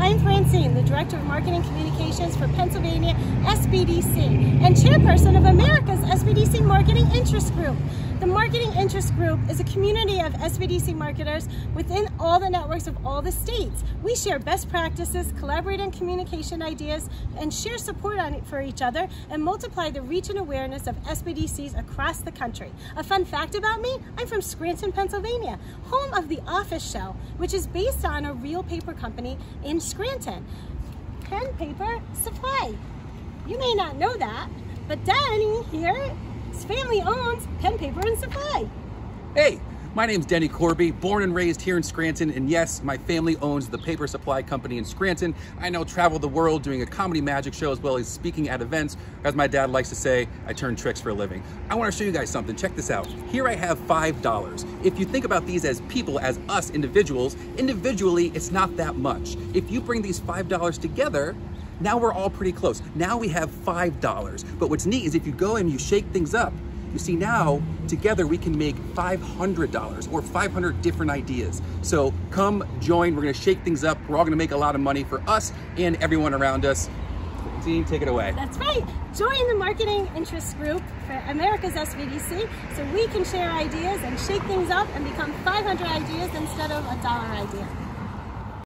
I'm Francene, the Director of Marketing Communications for Pennsylvania SBDC and Chairperson of America's SBDC Marketing Interest Group. The Marketing Interest Group is a community of SBDC marketers within all the networks of all the states. We share best practices, collaborate on communication ideas, and share support for each other and multiply the reach and awareness of SBDCs across the country. A fun fact about me, I'm from Scranton, Pennsylvania, home of the Office Shell, which is based on a real paper company in Scranton. Penn Paper Supply. You may not know that, but Denny here family owns Penn Paper and Supply. Hey, my name's Denny Corby, born and raised here in Scranton, and yes, my family owns the Paper Supply Company in Scranton. I now travel the world doing a comedy magic show as well as speaking at events. As my dad likes to say, I turn tricks for a living. I want to show you guys something. Check this out. Here I have $5. If you think about these as people, as us individuals, individually, it's not that much. If you bring these $5 together, now we're all pretty close. Now we have $5. But what's neat is if you go and you shake things up, you see now, together we can make $500 or 500 different ideas. So come join, we're gonna shake things up. We're all gonna make a lot of money for us and everyone around us. Team, take it away. That's right. Join the marketing interest group for America's SBDC so we can share ideas and shake things up and become 500 ideas instead of a dollar idea.